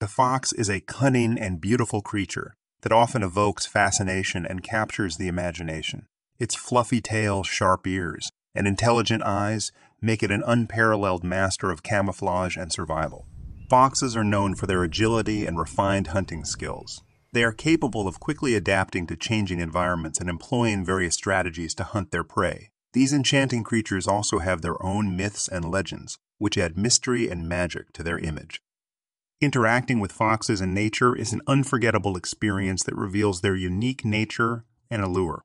The fox is a cunning and beautiful creature that often evokes fascination and captures the imagination. Its fluffy tail, sharp ears, and intelligent eyes make it an unparalleled master of camouflage and survival. Foxes are known for their agility and refined hunting skills. They are capable of quickly adapting to changing environments and employing various strategies to hunt their prey. These enchanting creatures also have their own myths and legends, which add mystery and magic to their image. Interacting with foxes in nature is an unforgettable experience that reveals their unique nature and allure.